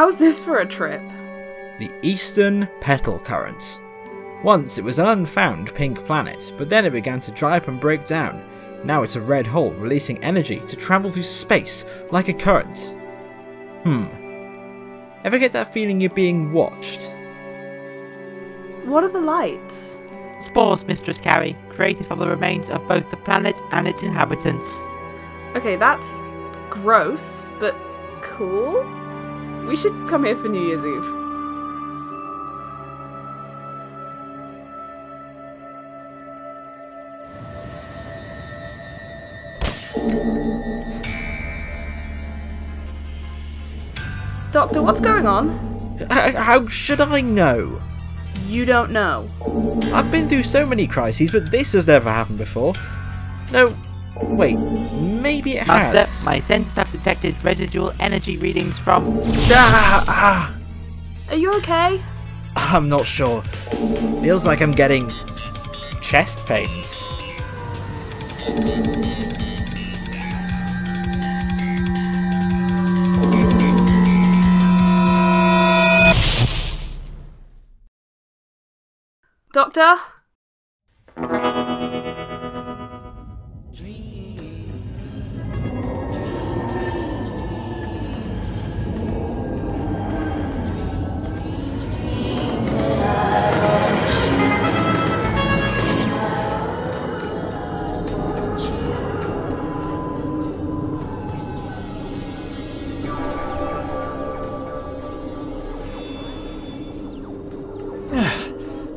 How's this for a trip? The Eastern Petal Current. Once it was an unfound pink planet, but then it began to dry up and break down. Now it's a red hole releasing energy to travel through space like a current. Hmm. Ever get that feeling you're being watched? What are the lights? Spores, Mistress Kari, created from the remains of both the planet and its inhabitants. Okay, that's gross, but cool. We should come here for New Year's Eve. Doctor, what's going on? H- how should I know? You don't know. I've been through so many crises, but this has never happened before. No, wait, maybe it has. My senses have detected residual energy readings from. Ah, ah, Are you okay? I'm not sure. Feels like I'm getting chest pains. Doctor?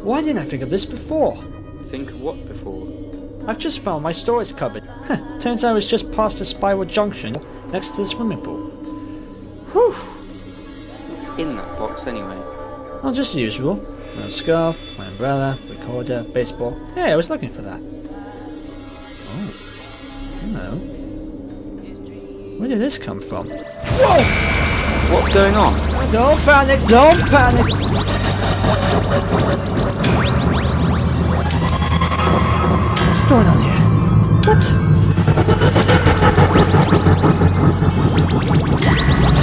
Why didn't I think of this before? Think of what before? I've just found my storage cupboard. Turns out it's just past the spiral junction next to the swimming pool. Whew. What's in that box anyway? Well, just the usual. My scarf, my umbrella, recorder, baseball. Hey, I was looking for that. Oh. Hello. Where did this come from? What's going on? Don't panic, don't panic! What's going on here? What?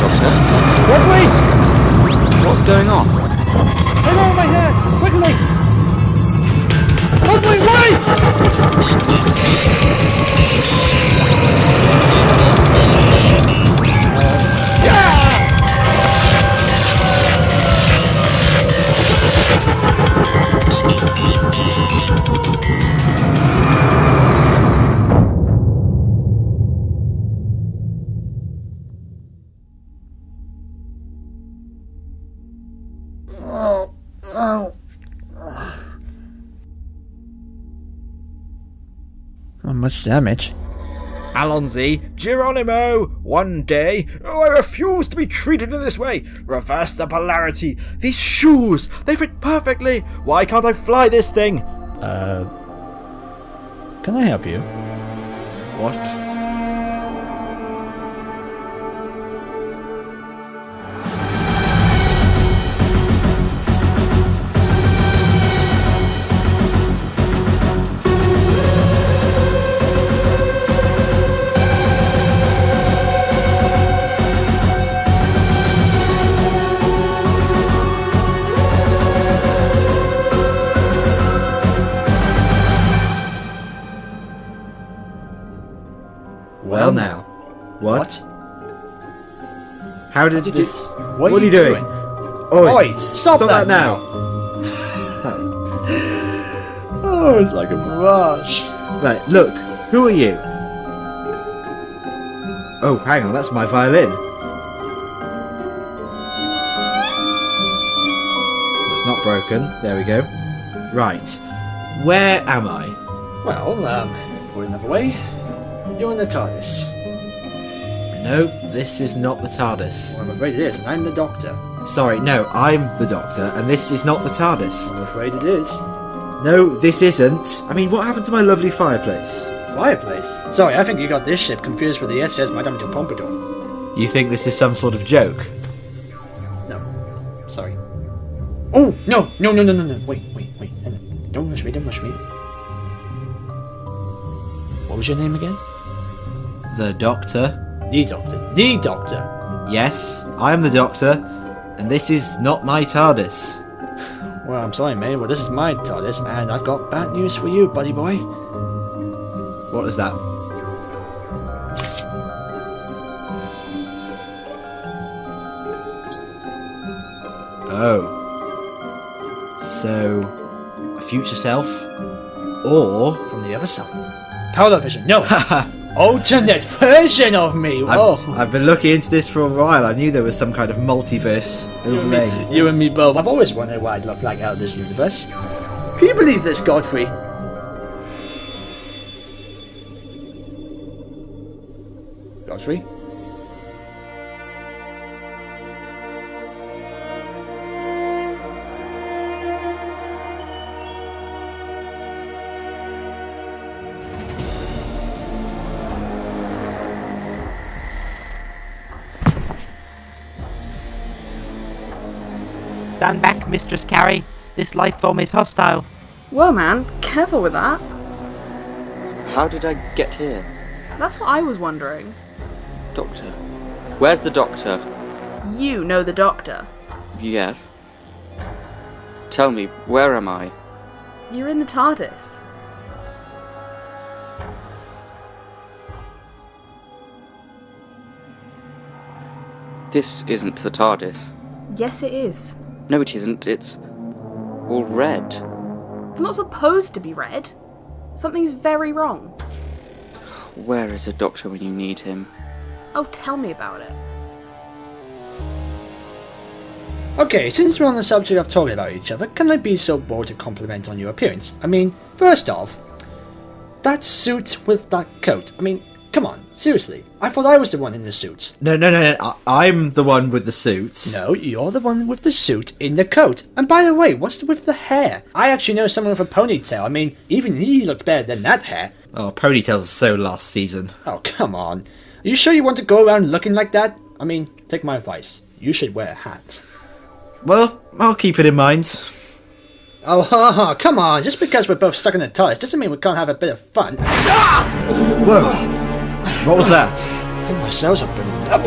Doctor? Lovely! What's going on? Get over my head! Quickly! Lovely, wait! Much damage. Allons-y, Geronimo, one day. Oh, I refuse to be treated in this way. Reverse the polarity. These shoes, they fit perfectly. Why can't I fly this thing? Uh. Can I help you? What? How did, Did you- this... What, are you doing? Oi, Oi, stop that, that now. Oh, it's like a mirage. Right, look. Who are you? Oh, hang on, that's my violin. It's not broken. There we go. Right. Where am I? Well, um, put another way. You're in the TARDIS. No, this is not the TARDIS. Well, I'm afraid it is, and I'm the Doctor. Sorry, no, I'm the Doctor, and this is not the TARDIS. I'm afraid it is. No, this isn't. I mean, what happened to my lovely fireplace? Fireplace? Sorry, I think you got this ship confused with the SS Madame de Pompadour. You think this is some sort of joke? No. Sorry. Oh, no, no, no, no, no, no. Wait, wait, wait. Don't rush me, don't rush me. What was your name again? The Doctor? The Doctor. The Doctor. Yes, I am the Doctor, And this is not my TARDIS. Well, I'm sorry, mate. Well, this is my TARDIS, and I've got bad news for you, buddy boy. What is that? Oh. So, a future self? Or. From the other side. Power vision, no! Alternate version of me! Whoa! I've, I've been looking into this for a while. I knew there was some kind of multiverse You and, overlay. me, you and me both. I've always wondered what I'd look like out of this universe. Can you believe this, Godfrey? Godfrey? Stand back, Mistress Kari. This life form is hostile. Whoa, man, careful with that. How did I get here? That's what I was wondering. Doctor. Where's the doctor? You know the doctor. Yes. Tell me, where am I? You're in the TARDIS. This isn't the TARDIS. Yes, it is. No, it isn't. It's all red. It's not supposed to be red. Something's very wrong. Where is the doctor when you need him? Oh, tell me about it. Okay, since we're on the subject of talking about each other, can I be so bold to compliment on your appearance? I mean, first off, that suit with that coat. I mean, come on, seriously. I thought I was the one in the suit. No, no, no, no. I- I'm the one with the suit. No, you're the one with the suit in the coat. And by the way, what's with the hair? I actually know someone with a ponytail. I mean, even he looked better than that hair. Oh, ponytails are so last season. Oh, come on. Are you sure you want to go around looking like that? I mean, take my advice. You should wear a hat. Well, I'll keep it in mind. Oh, ha, ha, come on. Just because we're both stuck in the TARDIS doesn't mean we can't have a bit of fun. Whoa! What was that? I think my cells are burning up.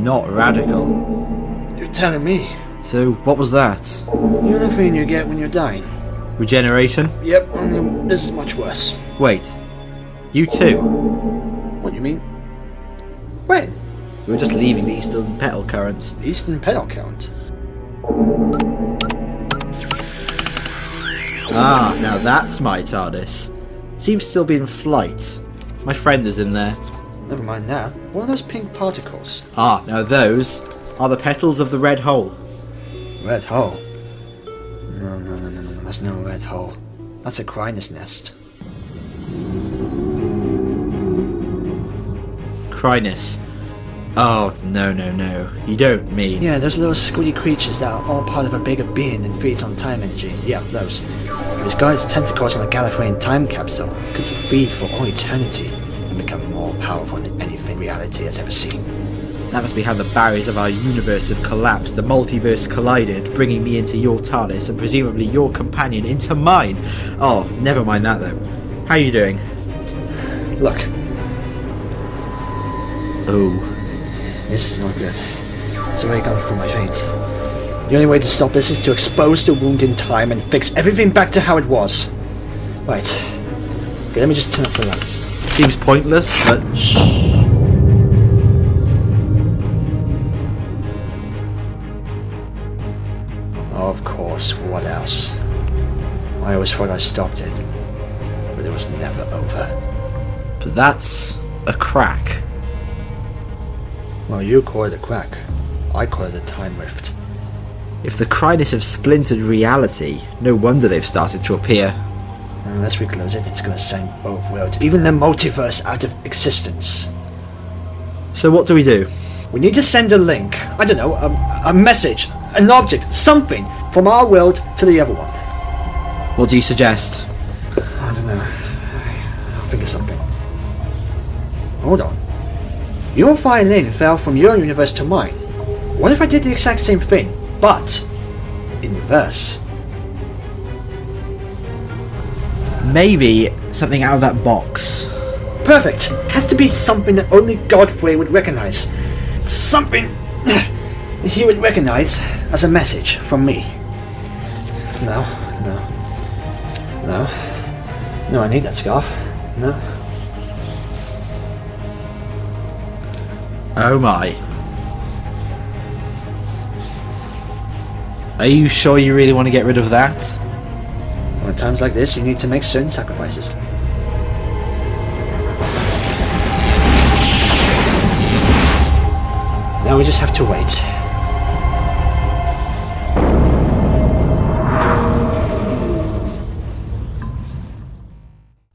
Not radical. You're telling me. So, what was that? You're the feeling you get when you're dying. Regeneration? Yep, only this is much worse. Wait. You too? What do you mean? Wait. We were just leaving the Eastern Petal Current. Eastern pedal count. Ah, now that's my TARDIS. Seems to still be in flight. My friend is in there. Never mind that. What are those pink particles? Ah, now those are the petals of the red hole. Red hole. No, no, no, no, no, no. That's no red hole. That's a Crinus nest. Crinus. Oh, no, no, no. You don't mean. Yeah, those little squiddy creatures that are all part of a bigger being and feeds on time energy. Yeah, those. This guy's tentacles on a Gallifreyan time capsule could feed for all eternity and become more powerful than anything reality has ever seen. That must be how the barriers of our universe have collapsed. The multiverse collided, bringing me into your TARDIS and presumably your companion into mine. Oh, never mind that though. How are you doing? Look, Oh. This is not good. It's already gone through my veins. The only way to stop this is to expose the wound in time and fix everything back to how it was. Right. Okay, let me just turn off the lights. Seems pointless, but Shh. Of course, what else? I always thought I stopped it, but it was never over. but that's a crack. Well, you call it a crack. I call it a time rift. If the Crinus have splintered reality, no wonder they've started to appear. Unless we close it, it's gonna send both worlds, even the multiverse, out of existence. So what do we do? We need to send a link. I don't know, a, a message, an object, something from our world to the other one. What do you suggest? I don't know. I'll think of something. Hold on. Your violin fell from your universe to mine. What if I did the exact same thing, but in reverse? Maybe something out of that box. Perfect. Has to be something that only Godfrey would recognize. Something he would recognize as a message from me. No, no, no, no. I need that scarf. No. Oh my. Are you sure you really want to get rid of that? Well, at times like this, you need to make certain sacrifices. Now we just have to wait.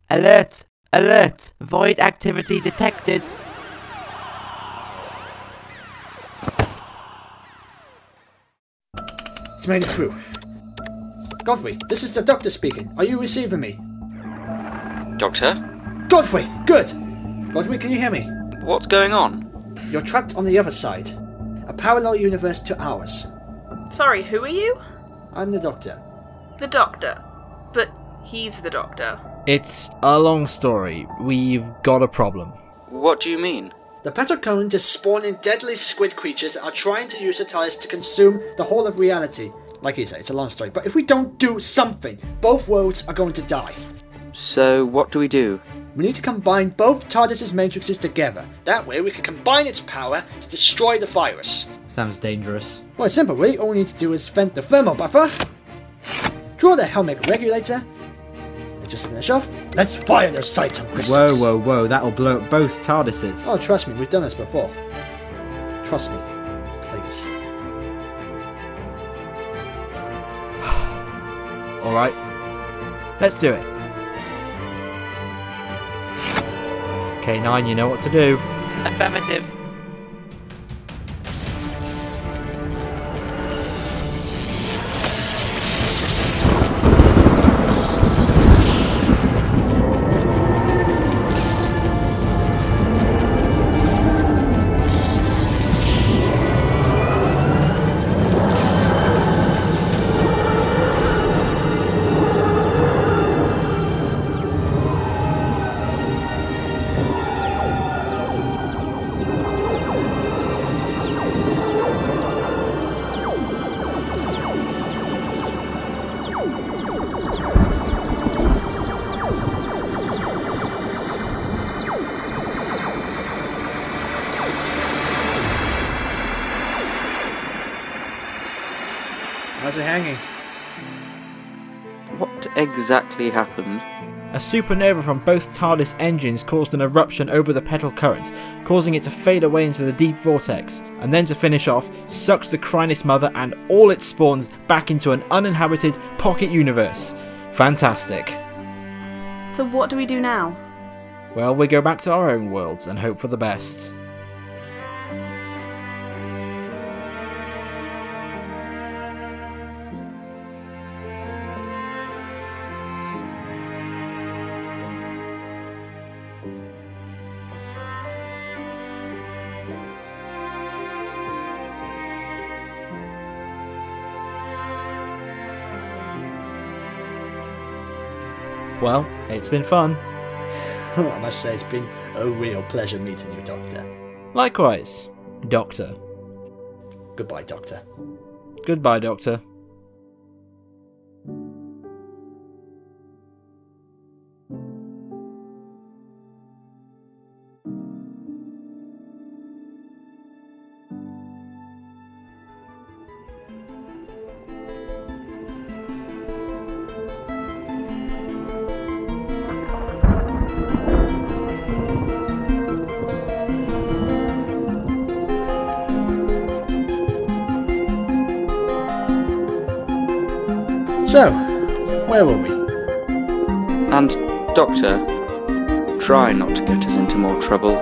Alert! Alert! Void activity detected. It's made it through. Godfrey, this is the doctor speaking. Are you receiving me? Doctor? Godfrey, good! Godfrey, can you hear me? What's going on? You're trapped on the other side. A parallel universe to ours. Sorry, who are you? I'm the doctor. The doctor. But he's the doctor. It's a long story. We've got a problem. What do you mean? The petal current is spawning deadly squid creatures that are trying to use the TARDIS to consume the whole of reality. Like you said, it's a long story. But if we don't do something, both worlds are going to die. So, what do we do? We need to combine both TARDIS's matrices together. That way we can combine its power to destroy the virus. Sounds dangerous. Well, it's simple, really. All we need to do is vent the thermal buffer, draw the helmic regulator, and just finish off. Let's fire those Cyton crystals. Whoa, whoa, whoa, that'll blow up both TARDISes. Oh, trust me, we've done this before. Trust me, please. Alright. Let's do it. K9, you know what to do. Affirmative. How's it hanging? What exactly happened? A supernova from both TARDIS engines caused an eruption over the petal current, causing it to fade away into the deep vortex, and then to finish off, sucked the Krynis Mother and all its spawns back into an uninhabited pocket universe. Fantastic. So what do we do now? Well, we go back to our own worlds and hope for the best. It's been fun. I must say, it's been a real pleasure meeting you, Doctor. Likewise, Doctor. Goodbye, Doctor. Goodbye, Doctor. So, where were we? And, Doctor, try not to get us into more trouble.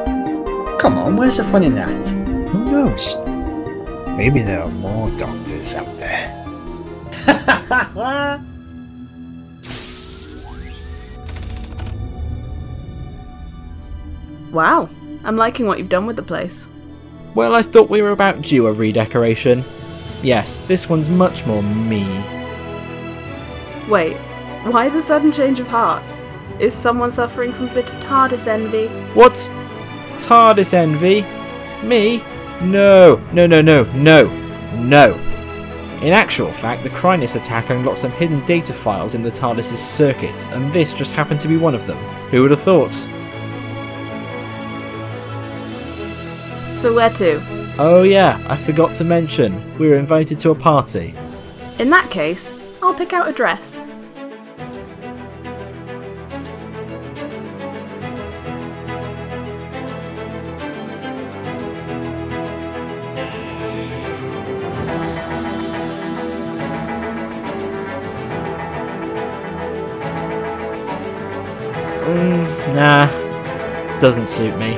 Come on, where's the fun in that? Who knows? Maybe there are more doctors out there. Wow, I'm liking what you've done with the place. Well, I thought we were about due a redecoration. Yes, this one's much more me. Wait, why the sudden change of heart? Is someone suffering from a bit of TARDIS envy? What? TARDIS envy? Me? No, no, no, no, no, no. In actual fact, the Crinus attack unlocked some hidden data files in the TARDIS's circuits, and this just happened to be one of them. Who would have thought? So where to? Oh yeah, I forgot to mention, we were invited to a party. In that case, I'll pick out a dress. Mm, nah, doesn't suit me.